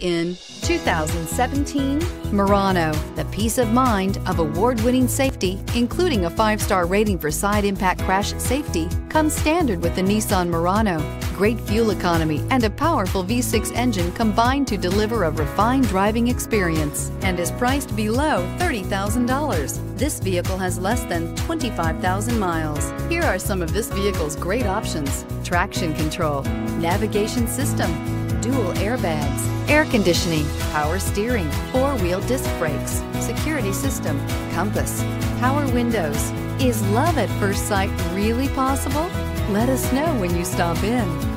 in 2017 Murano. The peace of mind of award-winning safety, including a five-star rating for side impact crash safety, comes standard with the Nissan Murano. Great fuel economy and a powerful V6 engine combine to deliver a refined driving experience and is priced below $30,000. This vehicle has less than 25,000 miles. Here are some of this vehicle's great options. Traction control, navigation system, dual airbags, air conditioning, power steering, four-wheel disc brakes, security system, compass, power windows. Is love at first sight really possible? Let us know when you stop in.